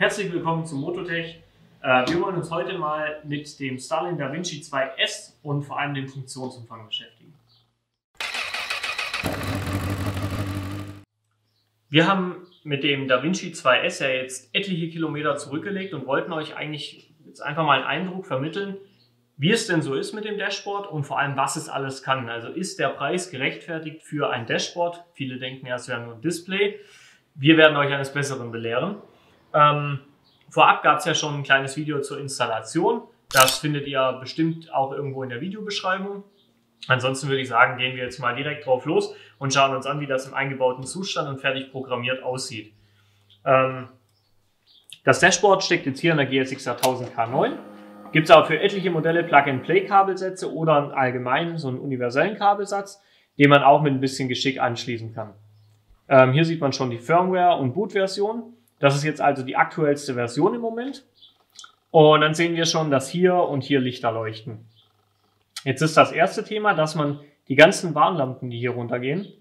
Herzlich willkommen zu Mototech. Äh, wir wollen uns heute mal mit dem Starlink DaVinci 2S und vor allem dem Funktionsumfang beschäftigen. Wir haben mit dem DaVinci 2S ja jetzt etliche Kilometer zurückgelegt und wollten euch eigentlich jetzt einfach mal einen Eindruck vermitteln, wie es denn so ist mit dem Dashboard und vor allem, was es alles kann. Also ist der Preis gerechtfertigt für ein Dashboard? Viele denken ja, es wäre nur ein Display. Wir werden euch eines Besseren belehren. Ähm, vorab gab es ja schon ein kleines Video zur Installation. Das findet ihr bestimmt auch irgendwo in der Videobeschreibung. Ansonsten würde ich sagen, gehen wir jetzt mal direkt drauf los und schauen uns an, wie das im eingebauten Zustand und fertig programmiert aussieht. Ähm, das Dashboard steckt jetzt hier in der GSX 1000K9. Gibt es auch für etliche Modelle Plug-and-Play-Kabelsätze oder allgemein so einen universellen Kabelsatz, den man auch mit ein bisschen Geschick anschließen kann. Ähm, hier sieht man schon die Firmware- und Boot-Version. Das ist jetzt also die aktuellste Version im Moment. Und dann sehen wir schon, dass hier und hier Lichter leuchten. Jetzt ist das erste Thema, dass man die ganzen Warnlampen, die hier runtergehen,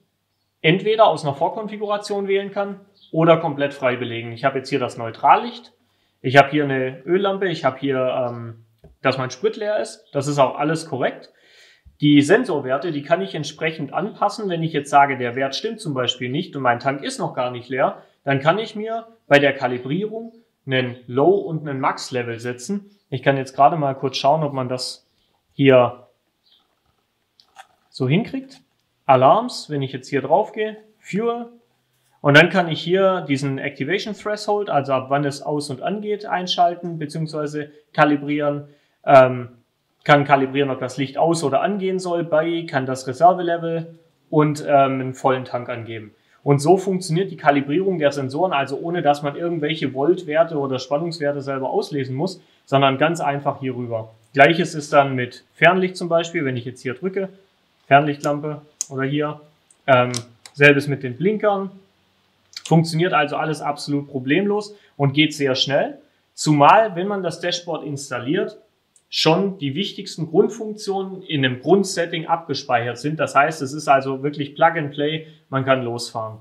entweder aus einer Vorkonfiguration wählen kann oder komplett frei belegen. Ich habe jetzt hier das Neutrallicht ich habe hier eine Öllampe, ich habe hier, ähm, dass mein Sprit leer ist. Das ist auch alles korrekt. Die Sensorwerte, die kann ich entsprechend anpassen. Wenn ich jetzt sage, der Wert stimmt zum Beispiel nicht und mein Tank ist noch gar nicht leer, dann kann ich mir bei der Kalibrierung einen Low- und einen Max-Level setzen. Ich kann jetzt gerade mal kurz schauen, ob man das hier so hinkriegt. Alarms, wenn ich jetzt hier drauf gehe, Fuel, und dann kann ich hier diesen Activation Threshold, also ab wann es aus und angeht, einschalten bzw. kalibrieren. Ähm, kann kalibrieren, ob das Licht aus oder angehen soll bei, kann das Reservelevel und ähm, einen vollen Tank angeben. Und so funktioniert die Kalibrierung der Sensoren, also ohne dass man irgendwelche Voltwerte oder Spannungswerte selber auslesen muss, sondern ganz einfach hier rüber. Gleiches ist dann mit Fernlicht zum Beispiel, wenn ich jetzt hier drücke, Fernlichtlampe oder hier. Ähm, selbes mit den Blinkern, Funktioniert also alles absolut problemlos und geht sehr schnell. Zumal, wenn man das Dashboard installiert, schon die wichtigsten Grundfunktionen in einem Grundsetting abgespeichert sind. Das heißt, es ist also wirklich Plug and Play, man kann losfahren.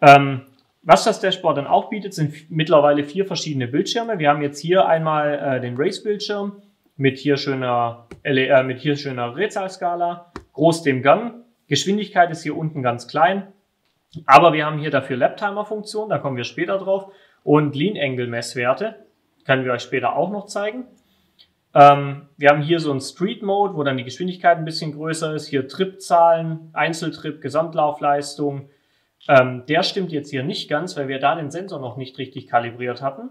Ähm, was das Dashboard dann auch bietet, sind mittlerweile vier verschiedene Bildschirme. Wir haben jetzt hier einmal äh, den Race-Bildschirm mit hier schöner, äh, mit hier schöner Drehzahlskala, groß dem Gang. Geschwindigkeit ist hier unten ganz klein. Aber wir haben hier dafür Laptimer-Funktion, da kommen wir später drauf. Und Lean-Angle-Messwerte, können wir euch später auch noch zeigen. Ähm, wir haben hier so einen Street-Mode, wo dann die Geschwindigkeit ein bisschen größer ist. Hier Tripzahlen, Einzeltrip, Gesamtlaufleistung. Ähm, der stimmt jetzt hier nicht ganz, weil wir da den Sensor noch nicht richtig kalibriert hatten.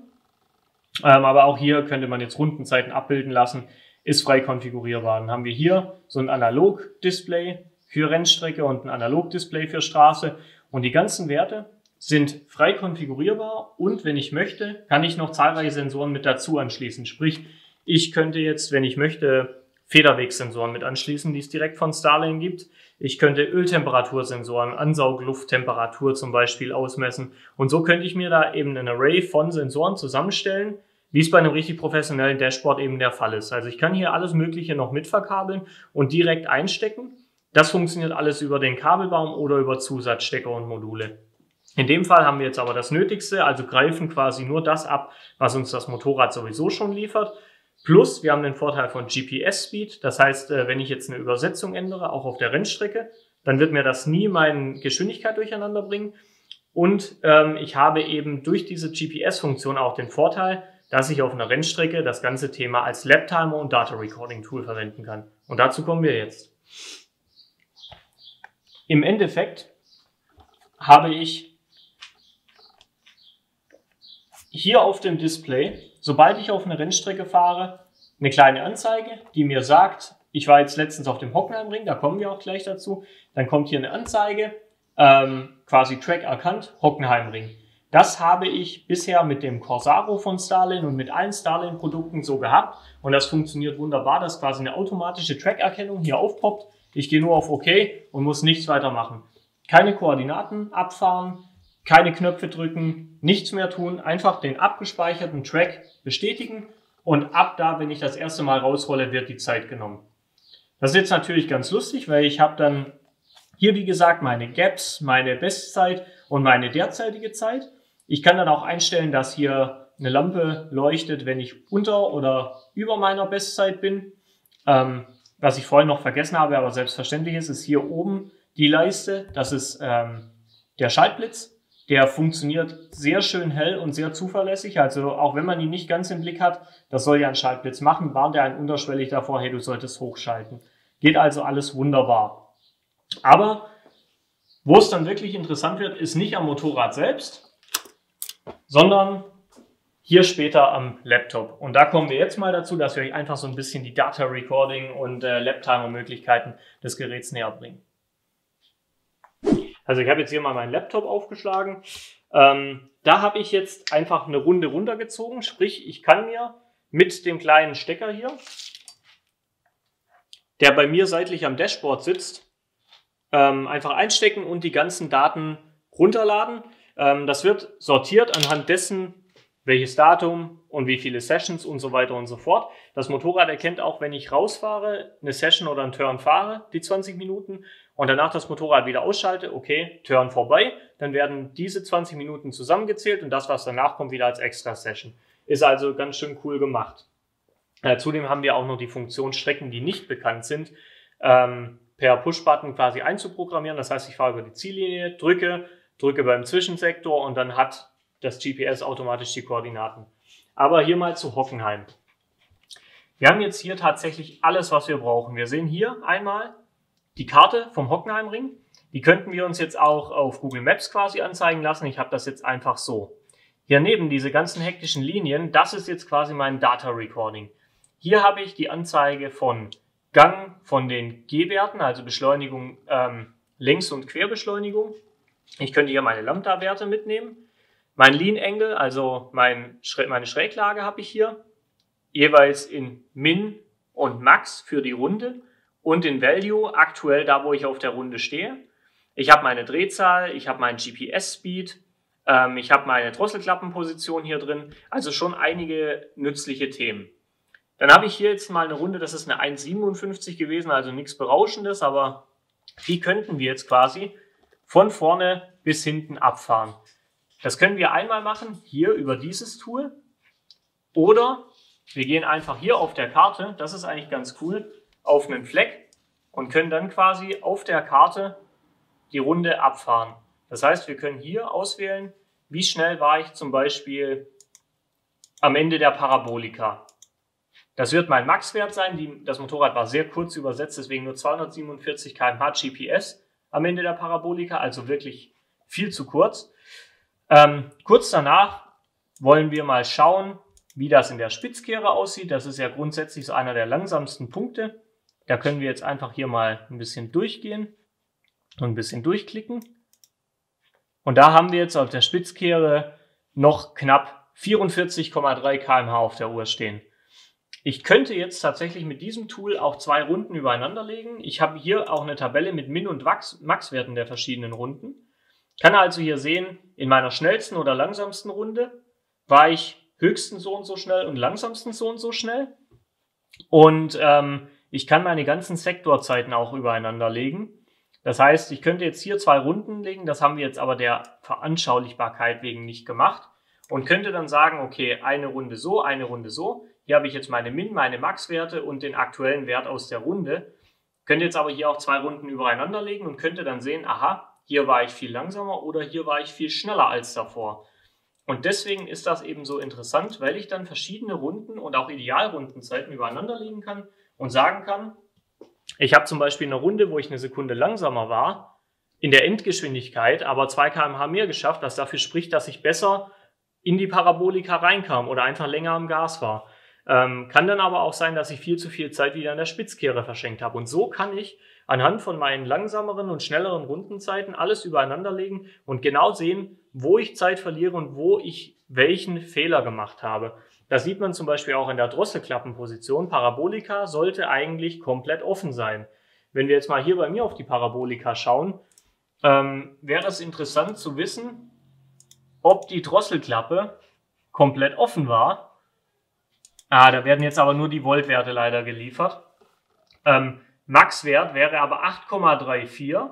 Ähm, aber auch hier könnte man jetzt Rundenzeiten abbilden lassen, ist frei konfigurierbar. Dann haben wir hier so ein Analog-Display für Rennstrecke und ein Analog-Display für Straße. Und die ganzen Werte sind frei konfigurierbar und wenn ich möchte, kann ich noch zahlreiche Sensoren mit dazu anschließen. Sprich, ich könnte jetzt, wenn ich möchte, Federwegsensoren mit anschließen, die es direkt von Starlink gibt. Ich könnte Öltemperatursensoren, Ansauglufttemperatur zum Beispiel ausmessen. Und so könnte ich mir da eben ein Array von Sensoren zusammenstellen, wie es bei einem richtig professionellen Dashboard eben der Fall ist. Also ich kann hier alles Mögliche noch mitverkabeln und direkt einstecken das funktioniert alles über den Kabelbaum oder über Zusatzstecker und Module. In dem Fall haben wir jetzt aber das Nötigste, also greifen quasi nur das ab, was uns das Motorrad sowieso schon liefert. Plus, wir haben den Vorteil von GPS-Speed. Das heißt, äh, wenn ich jetzt eine Übersetzung ändere, auch auf der Rennstrecke, dann wird mir das nie meine Geschwindigkeit durcheinander bringen. Und ähm, ich habe eben durch diese GPS-Funktion auch den Vorteil, dass ich auf einer Rennstrecke das ganze Thema als Laptimer und Data Recording Tool verwenden kann. Und dazu kommen wir jetzt. Im Endeffekt habe ich hier auf dem Display, sobald ich auf eine Rennstrecke fahre, eine kleine Anzeige, die mir sagt, ich war jetzt letztens auf dem Hockenheimring, da kommen wir auch gleich dazu, dann kommt hier eine Anzeige, ähm, quasi Track erkannt, Hockenheimring. Das habe ich bisher mit dem Corsaro von Starlin und mit allen Starlin-Produkten so gehabt und das funktioniert wunderbar, dass quasi eine automatische Track-Erkennung hier aufpoppt ich gehe nur auf OK und muss nichts weiter machen. Keine Koordinaten abfahren, keine Knöpfe drücken, nichts mehr tun, einfach den abgespeicherten Track bestätigen und ab da, wenn ich das erste Mal rausrolle, wird die Zeit genommen. Das ist jetzt natürlich ganz lustig, weil ich habe dann hier, wie gesagt, meine Gaps, meine Bestzeit und meine derzeitige Zeit. Ich kann dann auch einstellen, dass hier eine Lampe leuchtet, wenn ich unter oder über meiner Bestzeit bin. Ähm, was ich vorhin noch vergessen habe, aber selbstverständlich ist, ist hier oben die Leiste. Das ist ähm, der Schaltblitz. Der funktioniert sehr schön hell und sehr zuverlässig. Also auch wenn man ihn nicht ganz im Blick hat, das soll ja ein Schaltblitz machen, warnt er einen unterschwellig davor, hey, du solltest hochschalten. Geht also alles wunderbar. Aber wo es dann wirklich interessant wird, ist nicht am Motorrad selbst, sondern hier später am Laptop. Und da kommen wir jetzt mal dazu, dass wir euch einfach so ein bisschen die Data Recording und äh, Laptimer-Möglichkeiten des Geräts näher bringen. Also ich habe jetzt hier mal meinen Laptop aufgeschlagen. Ähm, da habe ich jetzt einfach eine Runde runtergezogen, sprich ich kann mir mit dem kleinen Stecker hier, der bei mir seitlich am Dashboard sitzt, ähm, einfach einstecken und die ganzen Daten runterladen. Ähm, das wird sortiert anhand dessen, welches Datum und wie viele Sessions und so weiter und so fort. Das Motorrad erkennt auch, wenn ich rausfahre, eine Session oder einen Turn fahre, die 20 Minuten und danach das Motorrad wieder ausschalte, okay, Turn vorbei, dann werden diese 20 Minuten zusammengezählt und das, was danach kommt, wieder als extra Session. Ist also ganz schön cool gemacht. Äh, zudem haben wir auch noch die Funktion Strecken, die nicht bekannt sind, ähm, per Push-Button quasi einzuprogrammieren. Das heißt, ich fahre über die Ziellinie, drücke, drücke beim Zwischensektor und dann hat das GPS automatisch die Koordinaten. Aber hier mal zu Hockenheim. Wir haben jetzt hier tatsächlich alles, was wir brauchen. Wir sehen hier einmal die Karte vom Hockenheimring. Die könnten wir uns jetzt auch auf Google Maps quasi anzeigen lassen. Ich habe das jetzt einfach so. Hier neben diese ganzen hektischen Linien, das ist jetzt quasi mein Data Recording. Hier habe ich die Anzeige von Gang von den G-Werten, also Beschleunigung, ähm, Längs- und Querbeschleunigung. Ich könnte hier meine Lambda-Werte mitnehmen. Mein Lean Angle, also mein, meine Schräglage habe ich hier, jeweils in Min und Max für die Runde und in Value aktuell da, wo ich auf der Runde stehe. Ich habe meine Drehzahl, ich habe meinen GPS-Speed, ähm, ich habe meine Drosselklappenposition hier drin, also schon einige nützliche Themen. Dann habe ich hier jetzt mal eine Runde, das ist eine 1,57 gewesen, also nichts Berauschendes, aber die könnten wir jetzt quasi von vorne bis hinten abfahren. Das können wir einmal machen, hier über dieses Tool. Oder wir gehen einfach hier auf der Karte, das ist eigentlich ganz cool, auf einen Fleck und können dann quasi auf der Karte die Runde abfahren. Das heißt, wir können hier auswählen, wie schnell war ich zum Beispiel am Ende der Parabolika. Das wird mein Maxwert sein. Die, das Motorrad war sehr kurz übersetzt, deswegen nur 247 km/h GPS am Ende der Parabolika, also wirklich viel zu kurz. Ähm, kurz danach wollen wir mal schauen, wie das in der Spitzkehre aussieht. Das ist ja grundsätzlich so einer der langsamsten Punkte. Da können wir jetzt einfach hier mal ein bisschen durchgehen und ein bisschen durchklicken. Und da haben wir jetzt auf der Spitzkehre noch knapp 44,3 kmh auf der Uhr stehen. Ich könnte jetzt tatsächlich mit diesem Tool auch zwei Runden übereinander legen. Ich habe hier auch eine Tabelle mit Min- und Max-Werten der verschiedenen Runden. Kann also hier sehen, in meiner schnellsten oder langsamsten Runde war ich höchsten so und so schnell und langsamsten so und so schnell. Und ähm, ich kann meine ganzen Sektorzeiten auch übereinander legen. Das heißt, ich könnte jetzt hier zwei Runden legen, das haben wir jetzt aber der Veranschaulichbarkeit wegen nicht gemacht und könnte dann sagen, okay, eine Runde so, eine Runde so. Hier habe ich jetzt meine Min, meine Max-Werte und den aktuellen Wert aus der Runde. Könnte jetzt aber hier auch zwei Runden übereinander legen und könnte dann sehen, aha, hier war ich viel langsamer oder hier war ich viel schneller als davor. Und deswegen ist das eben so interessant, weil ich dann verschiedene Runden und auch Idealrundenzeiten übereinander legen kann und sagen kann, ich habe zum Beispiel eine Runde, wo ich eine Sekunde langsamer war, in der Endgeschwindigkeit, aber 2 km/h mehr geschafft, was dafür spricht, dass ich besser in die Parabolika reinkam oder einfach länger am Gas war. Ähm, kann dann aber auch sein, dass ich viel zu viel Zeit wieder an der Spitzkehre verschenkt habe. Und so kann ich anhand von meinen langsameren und schnelleren Rundenzeiten alles übereinander legen und genau sehen, wo ich Zeit verliere und wo ich welchen Fehler gemacht habe. Das sieht man zum Beispiel auch in der Drosselklappenposition. Parabolika sollte eigentlich komplett offen sein. Wenn wir jetzt mal hier bei mir auf die Parabolika schauen, ähm, wäre es interessant zu wissen, ob die Drosselklappe komplett offen war. Ah, da werden jetzt aber nur die Voltwerte leider geliefert. Ähm, Maxwert wäre aber 8,34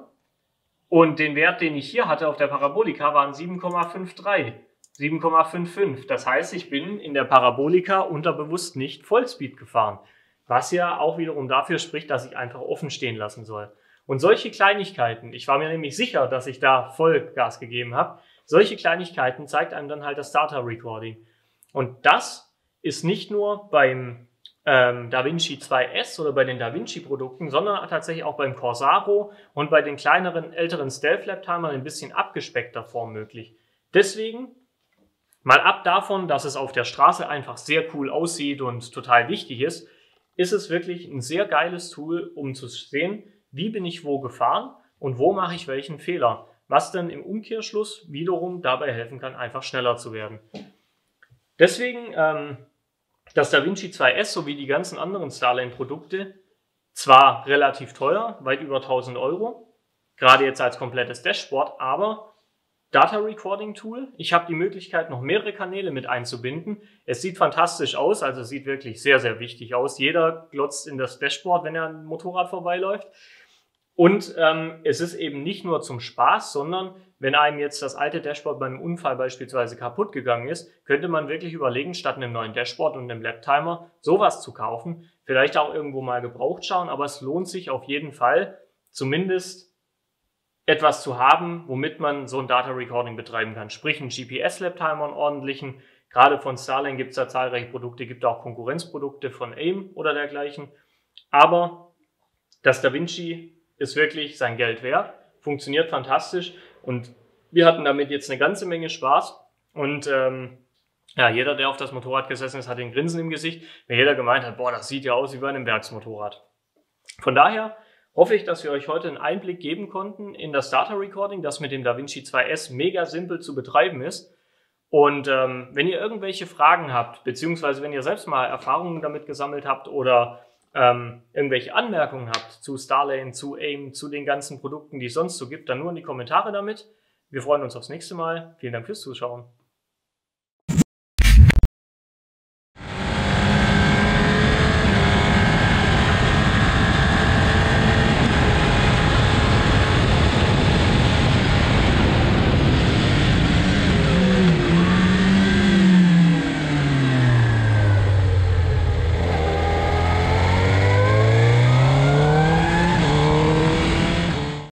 und den Wert, den ich hier hatte auf der Parabolika, waren 7,53. 7,55. Das heißt, ich bin in der Parabolika unterbewusst nicht Vollspeed gefahren. Was ja auch wiederum dafür spricht, dass ich einfach offen stehen lassen soll. Und solche Kleinigkeiten, ich war mir nämlich sicher, dass ich da Vollgas gegeben habe, solche Kleinigkeiten zeigt einem dann halt das Data Recording. Und das ist nicht nur beim ähm, DaVinci 2S oder bei den DaVinci Produkten, sondern tatsächlich auch beim Corsaro und bei den kleineren, älteren Stealth Lab Timern ein bisschen abgespeckter Form möglich. Deswegen mal ab davon, dass es auf der Straße einfach sehr cool aussieht und total wichtig ist, ist es wirklich ein sehr geiles Tool, um zu sehen, wie bin ich wo gefahren und wo mache ich welchen Fehler, was dann im Umkehrschluss wiederum dabei helfen kann, einfach schneller zu werden. Deswegen ähm, das DaVinci 2S sowie die ganzen anderen Starline-Produkte zwar relativ teuer, weit über 1000 Euro, gerade jetzt als komplettes Dashboard, aber Data Recording Tool. Ich habe die Möglichkeit, noch mehrere Kanäle mit einzubinden. Es sieht fantastisch aus, also sieht wirklich sehr, sehr wichtig aus. Jeder glotzt in das Dashboard, wenn er ein Motorrad vorbeiläuft. Und ähm, es ist eben nicht nur zum Spaß, sondern wenn einem jetzt das alte Dashboard beim Unfall beispielsweise kaputt gegangen ist, könnte man wirklich überlegen, statt einem neuen Dashboard und einem Laptimer sowas zu kaufen. Vielleicht auch irgendwo mal gebraucht schauen, aber es lohnt sich auf jeden Fall, zumindest etwas zu haben, womit man so ein Data Recording betreiben kann. Sprich, ein GPS-Lab-Timer, einen ordentlichen. Gerade von Starlink gibt es da zahlreiche Produkte, gibt auch Konkurrenzprodukte von AIM oder dergleichen. Aber das DaVinci ist wirklich sein Geld wert, funktioniert fantastisch und wir hatten damit jetzt eine ganze Menge Spaß. Und ähm, ja, jeder, der auf das Motorrad gesessen ist, hat den Grinsen im Gesicht, weil jeder gemeint hat, boah, das sieht ja aus wie bei einem Werksmotorrad. Von daher hoffe ich, dass wir euch heute einen Einblick geben konnten in das Data Recording, das mit dem DaVinci 2S mega simpel zu betreiben ist. Und ähm, wenn ihr irgendwelche Fragen habt, beziehungsweise wenn ihr selbst mal Erfahrungen damit gesammelt habt oder ähm, irgendwelche Anmerkungen habt zu Starlane, zu AIM, zu den ganzen Produkten, die es sonst so gibt, dann nur in die Kommentare damit. Wir freuen uns aufs nächste Mal. Vielen Dank fürs Zuschauen.